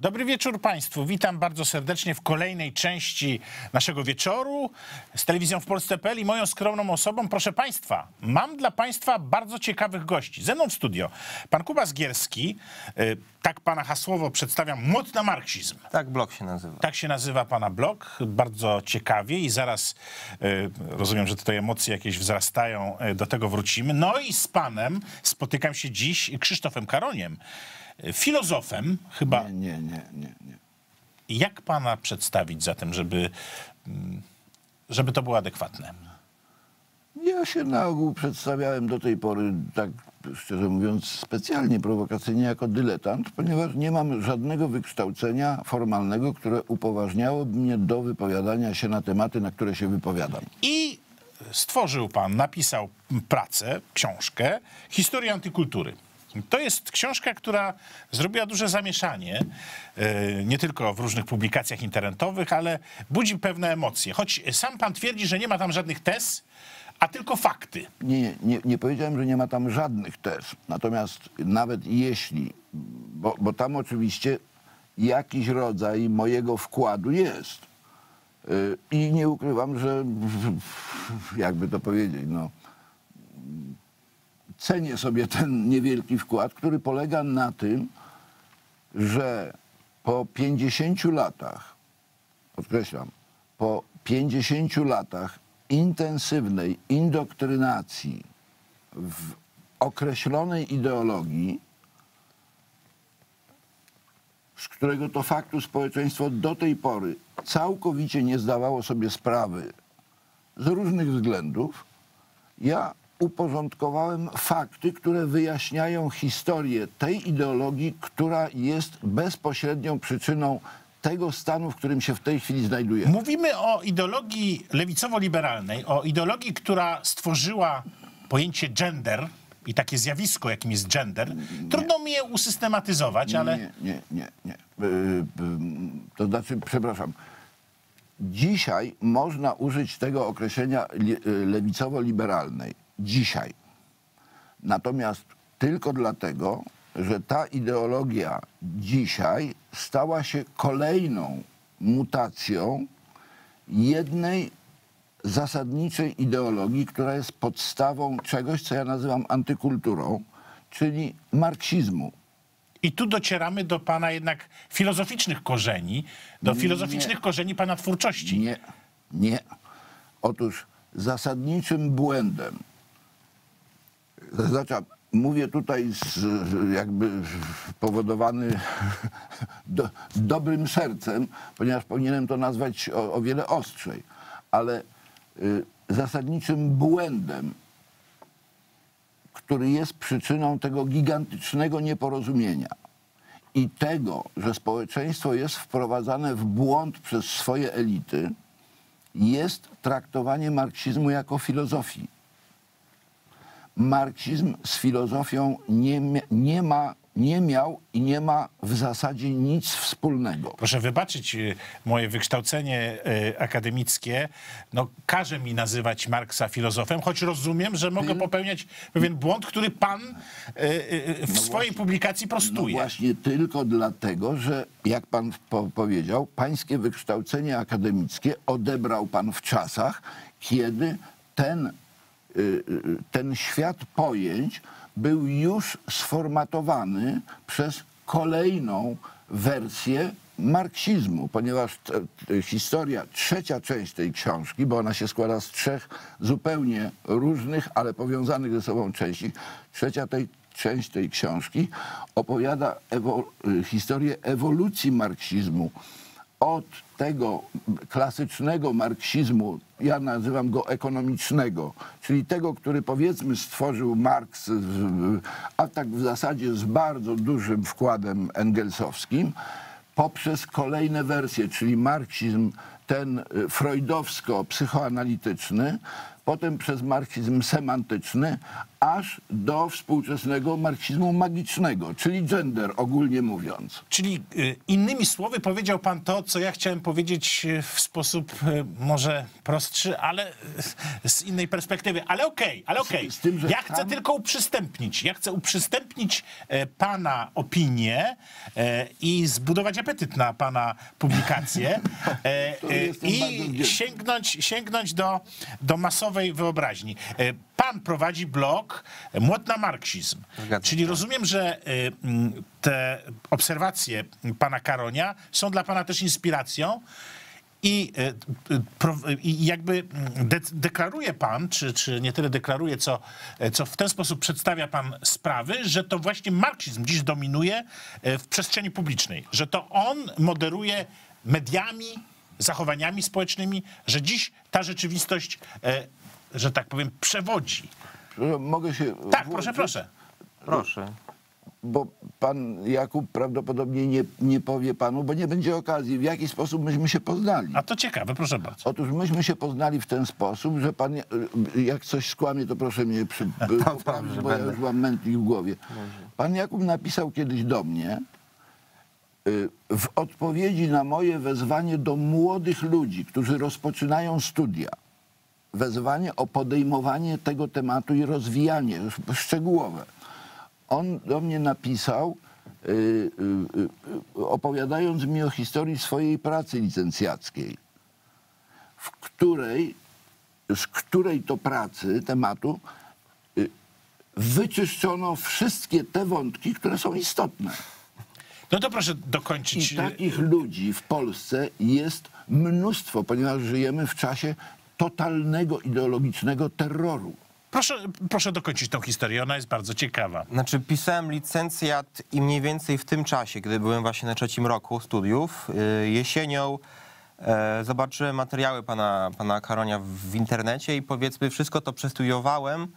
Dobry wieczór Państwu. Witam bardzo serdecznie w kolejnej części naszego wieczoru z telewizją w Polsce.pl i moją skromną osobą. Proszę Państwa, mam dla Państwa bardzo ciekawych gości. Ze mną w studio pan Kuba Zgierski, y, tak pana hasłowo przedstawiam, młot na marksizm. Tak blog się nazywa. Tak się nazywa pana blog, bardzo ciekawie i zaraz y, rozumiem, że tutaj emocje jakieś wzrastają, y, do tego wrócimy. No i z panem spotykam się dziś Krzysztofem Karoniem, filozofem, chyba Nie, nie, nie, nie. nie. jak pana przedstawić zatem, żeby, mm, żeby to było adekwatne? Ja się na ogół przedstawiałem do tej pory, tak szczerze mówiąc, specjalnie prowokacyjnie jako dyletant, ponieważ nie mam żadnego wykształcenia formalnego, które upoważniałoby mnie do wypowiadania się na tematy, na które się wypowiadam. I stworzył pan, napisał pracę, książkę Historia antykultury. To jest książka, która zrobiła duże zamieszanie, e, nie tylko w różnych publikacjach internetowych, ale budzi pewne emocje. Choć sam pan twierdzi, że nie ma tam żadnych tez, a tylko fakty. Nie, nie, nie powiedziałem, że nie ma tam żadnych tez. Natomiast nawet jeśli, bo, bo tam oczywiście jakiś rodzaj mojego wkładu jest. Y, I nie ukrywam, że jakby to powiedzieć, no, cenię sobie ten niewielki wkład, który polega na tym, że po 50 latach, podkreślam, po 50 latach intensywnej indoktrynacji w określonej ideologii, z którego to faktu społeczeństwo do tej pory całkowicie nie zdawało sobie sprawy z różnych względów, ja uporządkowałem fakty, które wyjaśniają historię tej ideologii, która jest bezpośrednią przyczyną tego stanu, w którym się w tej chwili znajdujemy. Mówimy o ideologii lewicowo-liberalnej, o ideologii, która stworzyła pojęcie gender i takie zjawisko, jakim jest gender. Trudno mi je usystematyzować, ale... Nie, nie, nie, nie. Y, y, To znaczy, przepraszam. Dzisiaj można użyć tego określenia y, lewicowo-liberalnej. Dzisiaj. Natomiast tylko dlatego, że ta ideologia dzisiaj stała się kolejną mutacją jednej zasadniczej ideologii, która jest podstawą czegoś, co ja nazywam antykulturą, czyli marksizmu. I tu docieramy do pana jednak filozoficznych korzeni, do filozoficznych korzeni pana twórczości. Nie, nie. Otóż zasadniczym błędem, zaznaczam, mówię tutaj z, jakby powodowany do, dobrym sercem, ponieważ powinienem to nazwać o, o wiele ostrzej, ale y, zasadniczym błędem, który jest przyczyną tego gigantycznego nieporozumienia i tego, że społeczeństwo jest wprowadzane w błąd przez swoje elity, jest traktowanie marksizmu jako filozofii. Marksizm z filozofią nie, nie ma, nie miał i nie ma w zasadzie nic wspólnego. Proszę wybaczyć y, moje wykształcenie y, akademickie. No, każe mi nazywać Marksa filozofem, choć rozumiem, że mogę popełniać pewien błąd, który pan y, w swojej publikacji No prostuje. właśnie tylko dlatego, że jak pan po powiedział, pańskie wykształcenie akademickie odebrał pan w czasach, kiedy ten, ten świat pojęć był już sformatowany przez kolejną wersję marksizmu, ponieważ historia, trzecia część tej książki, bo ona się składa z trzech zupełnie różnych, ale powiązanych ze sobą części, trzecia tej część tej książki opowiada ewo, y, historię ewolucji marksizmu od tego klasycznego marksizmu, ja nazywam go ekonomicznego, czyli tego, który powiedzmy stworzył Marks, a tak w zasadzie z bardzo dużym wkładem engelsowskim, poprzez kolejne wersje, czyli marksizm ten y, freudowsko-psychoanalityczny, potem przez marksizm semantyczny, aż do współczesnego marksizmu magicznego, czyli gender ogólnie mówiąc. Czyli y, innymi słowy powiedział pan to, co ja chciałem powiedzieć y, w sposób y, może prostszy, ale z innej perspektywy. Ale okej, ale okej. Z- z tym, że Ja chcę tam- tylko uprzystępnić. Ja chcę uprzystępnić e, pana opinię e, i zbudować apetyt na pana publikację e, i sięgnąć, sięgnąć do, do masowej wyobraźni. Pan prowadzi blog Młot na marksizm. Zgadzam Czyli się. rozumiem, że mm, te obserwacje pana Karonia są dla pana też inspiracją i, i jakby de deklaruje pan, czy, czy nie tyle deklaruje, co, co w ten sposób przedstawia pan sprawy, że to właśnie marksizm dziś dominuje w przestrzeni publicznej, że to on moderuje mediami, zachowaniami społecznymi, że dziś ta rzeczywistość, że tak powiem, przewodzi. Że Mogę się. Tak, włączyć? proszę, proszę. Proszę. Bo pan Jakub prawdopodobnie nie, nie powie panu, bo nie będzie okazji, w jaki sposób myśmy się poznali. A to ciekawe, proszę bardzo. Otóż myśmy się poznali w ten sposób, że pan, y, jak coś skłamie, to proszę mnie przy, y, poprawić, bo ja już mam mętlik w głowie. Pan Jakub napisał kiedyś do mnie y, w odpowiedzi na moje wezwanie do młodych ludzi, którzy rozpoczynają studia. Wezwanie o podejmowanie tego tematu i rozwijanie szczegółowe. On do mnie napisał, y, y, y, opowiadając mi o historii swojej pracy licencjackiej w której, z której to pracy, tematu, wyczyszczono wszystkie te wątki, które są istotne. No to proszę dokończyć. I takich ludzi w Polsce jest mnóstwo, ponieważ żyjemy w czasie totalnego ideologicznego terroru. Proszę, proszę dokończyć tą historię, ona jest bardzo ciekawa. Znaczy pisałem licencjat i mniej więcej w tym czasie, gdy byłem właśnie na trzecim roku studiów, y, jesienią e, zobaczyłem materiały pana, pana Karonia w internecie i powiedzmy wszystko to przestudiowałem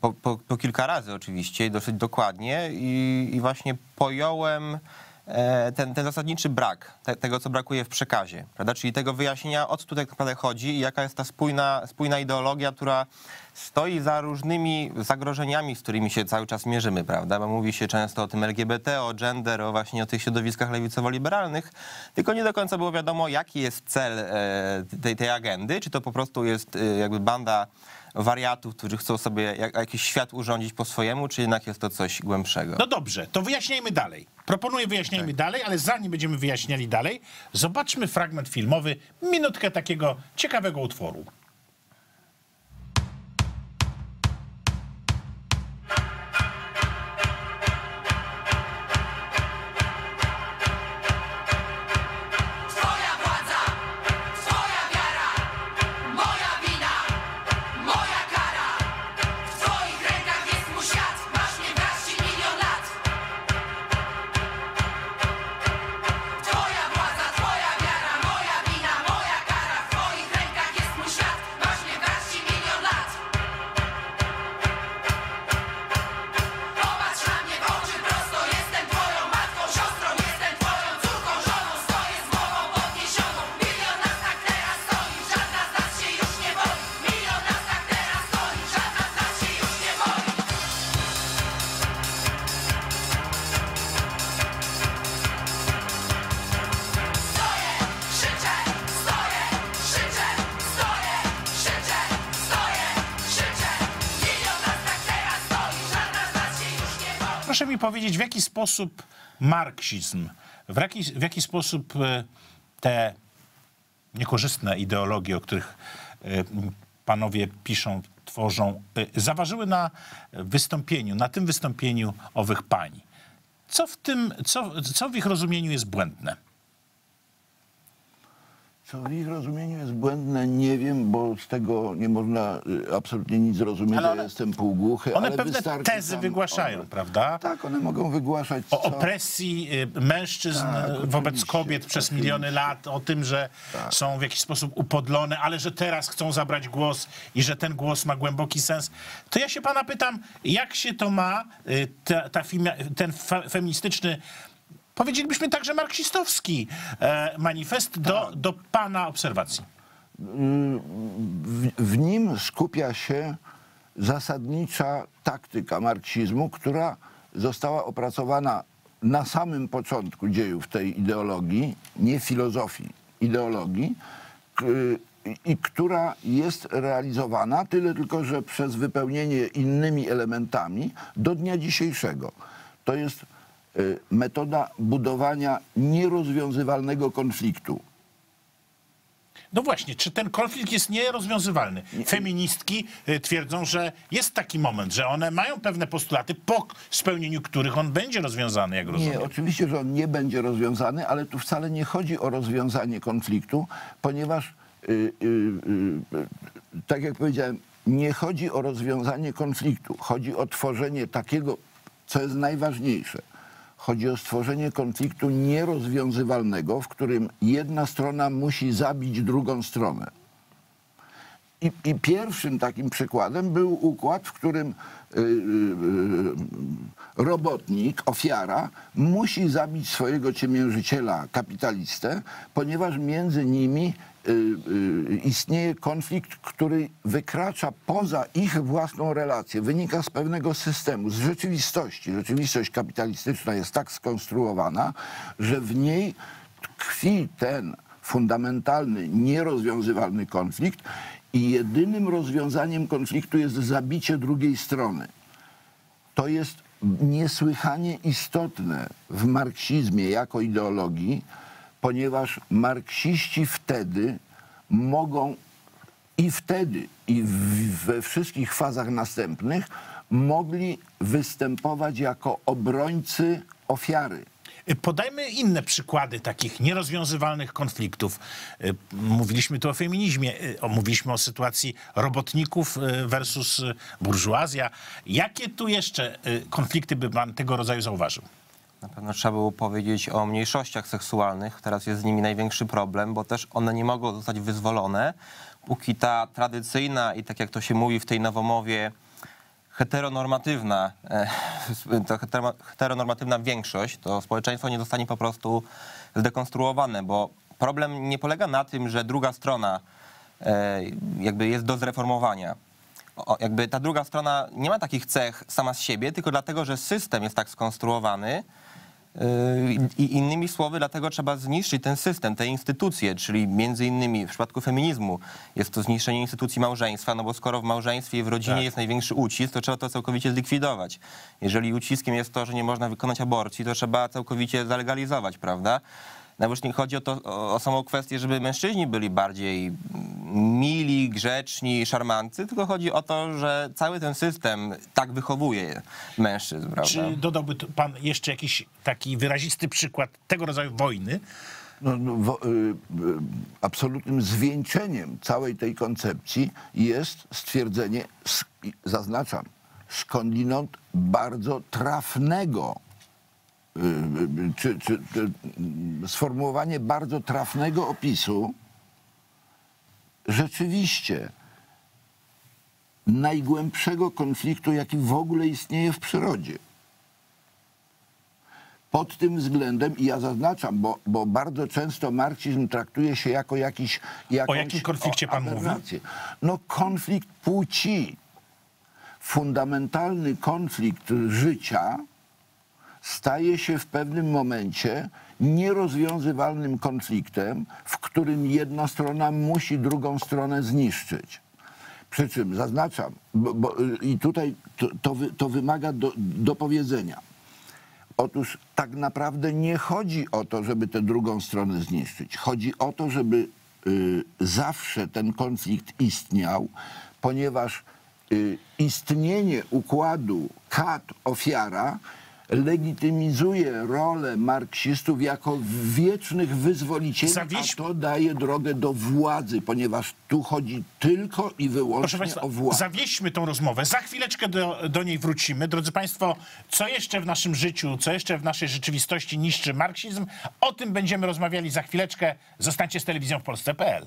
po, po, po kilka razy oczywiście i dosyć dokładnie i, i właśnie pojąłem ten, ten zasadniczy brak te, tego, co brakuje w przekazie, prawda? czyli tego wyjaśnienia, o co tutaj tak naprawdę chodzi i jaka jest ta spójna, spójna ideologia, która stoi za różnymi zagrożeniami, z którymi się cały czas mierzymy, prawda? Bo mówi się często o tym LGBT, o gender, o właśnie o tych środowiskach lewicowo-liberalnych, tylko nie do końca było wiadomo, jaki jest cel e, tej, tej agendy, czy to po prostu jest e, jakby banda wariatów, którzy chcą sobie jak, jakiś świat urządzić po swojemu, czy jednak jest to coś głębszego? No dobrze, to wyjaśniajmy dalej. Proponuję wyjaśniajmy dalej, ale zanim będziemy wyjaśniali dalej, zobaczmy fragment filmowy, minutkę takiego ciekawego utworu. Proszę mi powiedzieć, w jaki sposób marksizm, w jaki, w jaki sposób e, te niekorzystne ideologie, o których e, panowie piszą, tworzą, e, zaważyły na wystąpieniu, na tym wystąpieniu owych pań. Co w tym, co, co w ich rozumieniu jest błędne? Co w ich rozumieniu jest błędne, nie wiem, bo z tego nie można y, absolutnie nic zrozumieć. Ale one- ja jestem półgłuchy. One ale pewne tezy tam- wygłaszają, one- prawda? Tak, one mogą wygłaszać o co- opresji y, mężczyzn Tak, y, wobec kobiet przez oczywiście. miliony lat, o tym, że Tak. są w jakiś sposób upodlone, ale że teraz chcą zabrać głos i że ten głos ma głęboki sens. To ja się pana pytam, jak się to ma, ta, ta ten fe, feministyczny, powiedzielibyśmy także marksistowski e, manifest do, Tak. do pana obserwacji? w, w nim skupia się zasadnicza taktyka marksizmu, która została opracowana na samym początku dziejów tej ideologii, nie filozofii, ideologii, i która jest realizowana, tyle tylko, że przez wypełnienie innymi elementami do dnia dzisiejszego. To jest metoda budowania nierozwiązywalnego konfliktu. No właśnie, czy ten konflikt jest nierozwiązywalny? Feministki y, twierdzą, że jest taki moment, że one mają pewne postulaty, po spełnieniu których on będzie rozwiązany, jak rozumiem. Nie, oczywiście, że on nie będzie rozwiązany, ale tu wcale nie chodzi o rozwiązanie konfliktu, ponieważ, y, y, y, y, tak jak powiedziałem, nie chodzi o rozwiązanie konfliktu. Chodzi o tworzenie takiego, co jest najważniejsze. Chodzi o stworzenie konfliktu nierozwiązywalnego, w którym jedna strona musi zabić drugą stronę. I, I pierwszym takim przykładem był układ, w którym y, y, y, robotnik, ofiara, musi zabić swojego ciemiężyciela, kapitalistę, ponieważ między nimi istnieje konflikt, który wykracza poza ich własną relację, wynika z pewnego systemu, z rzeczywistości. Rzeczywistość kapitalistyczna jest tak skonstruowana, że w niej tkwi ten fundamentalny, nierozwiązywalny konflikt i jedynym rozwiązaniem konfliktu jest zabicie drugiej strony. To jest niesłychanie istotne w marksizmie jako ideologii, ponieważ marksiści wtedy mogą i wtedy, i we wszystkich fazach następnych mogli występować jako obrońcy ofiary. Y, Podajmy inne przykłady takich nierozwiązywalnych konfliktów. Y, Mówiliśmy tu o feminizmie, y, mówiliśmy o sytuacji robotników versus burżuazja. Jakie tu jeszcze konflikty by pan tego rodzaju zauważył? Na pewno trzeba było powiedzieć o mniejszościach seksualnych. Teraz jest z nimi największy problem, bo też one nie mogą zostać wyzwolone, póki ta tradycyjna i tak jak to się mówi w tej nowomowie, heteronormatywna, e, heteronormatywna większość, to społeczeństwo nie zostanie po prostu zdekonstruowane, bo problem nie polega na tym, że druga strona e, jakby jest do zreformowania. O, jakby ta druga strona nie ma takich cech sama z siebie, tylko dlatego, że system jest tak skonstruowany. Yy, I innymi słowy, dlatego trzeba zniszczyć ten system, te instytucje, czyli między innymi w przypadku feminizmu jest to zniszczenie instytucji małżeństwa, no bo skoro w małżeństwie i w rodzinie Tak. jest największy ucisk, to trzeba to całkowicie zlikwidować. Jeżeli uciskiem jest to, że nie można wykonać aborcji, to trzeba całkowicie zalegalizować, prawda? Nawet nie chodzi o, to, o, o samą kwestię, żeby mężczyźni byli bardziej mili, grzeczni, szarmancy, tylko chodzi o to, że cały ten system tak wychowuje mężczyzn, prawda? Czy dodałby pan jeszcze jakiś taki wyrazisty przykład tego rodzaju wojny? No, no, wo, y, y, absolutnym zwieńczeniem całej tej koncepcji jest stwierdzenie, zaznaczam, skądinąd bardzo trafnego, czy, czy, czy y, sformułowanie bardzo trafnego opisu rzeczywiście najgłębszego konfliktu, jaki w ogóle istnieje w przyrodzie pod tym względem, i ja zaznaczam, bo, bo bardzo często marksizm traktuje się jako jakiś... Jakąś, jakim konflikcie pan mówi? No konflikt płci. Fundamentalny konflikt życia staje się w pewnym momencie nierozwiązywalnym konfliktem, w którym jedna strona musi drugą stronę zniszczyć. Przy czym zaznaczam, bo, bo, i tutaj to, to, wy, to wymaga do, dopowiedzenia. Otóż tak naprawdę nie chodzi o to, żeby tę drugą stronę zniszczyć. Chodzi o to, żeby y, zawsze ten konflikt istniał, ponieważ y, istnienie układu kat-ofiara legitymizuje rolę marksistów jako wiecznych wyzwolicieli, a to daje drogę do władzy, ponieważ tu chodzi tylko i wyłącznie Państwa, o władzę. zawieźmy tą rozmowę. Za chwileczkę do, do niej wrócimy. Drodzy Państwo, co jeszcze w naszym życiu, co jeszcze w naszej rzeczywistości niszczy marksizm? O tym będziemy rozmawiali za chwileczkę. Zostańcie z telewizją w Polsce.pl.